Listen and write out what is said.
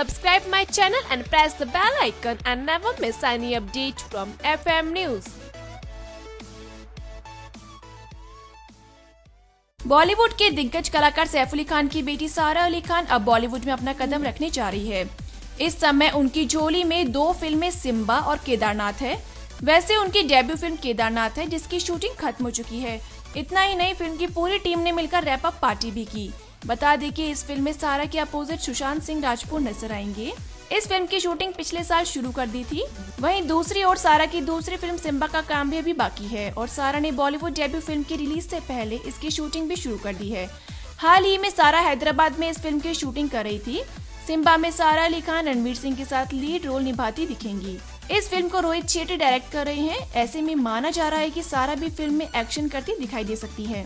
Subscribe my channel and press the bell icon and never miss any update from FM News. Bollywood के दिग्गज कलाकार सैफ अली खान की बेटी सारा अली खान अब बॉलीवुड में अपना कदम रखने जा रही है। इस समय उनकी झोली में दो फ़िल्में सिम्बा और केदारनाथ है। वैसे उनकी डेब्यू फ़िल्म केदारनाथ है, जिसकी शूटिंग खत्म हो चुकी है। इतना ही नहीं, फ़िल्म की पूरी टीम ने मिलकर रैप अप पार्टी भी की। बता दें कि इस फ़िल्म में सारा के अपोजिट सुशांत सिंह राजपूत नज़र आएँगे। इस फ़िल्म की शूटिंग पिछले साल शुरू कर दी थी। वहीं दूसरी ओर सारा की दूसरी फ़िल्म सिम्बा का काम भी अभी बाकी है और सारा ने बॉलीवुड डेब्यू फ़िल्म की रिलीज़ से पहले इसकी शूटिंग भी शुरू कर दी है। हाल ही में सारा हैदराबाद में इस फ़िल्म की शूटिंग कर रही थी। सिम्बा में सारा अली खान, रणवीर सिंह के साथ लीड रोल निभाती दिखेंगी। इस फ़िल्म को रोहित शेट्टी डायरेक्ट कर रहे हैं। ऐसे में माना जा रहा है कि सारा भी फ़िल्म में एक्शन करती दिखाई दे सकती है।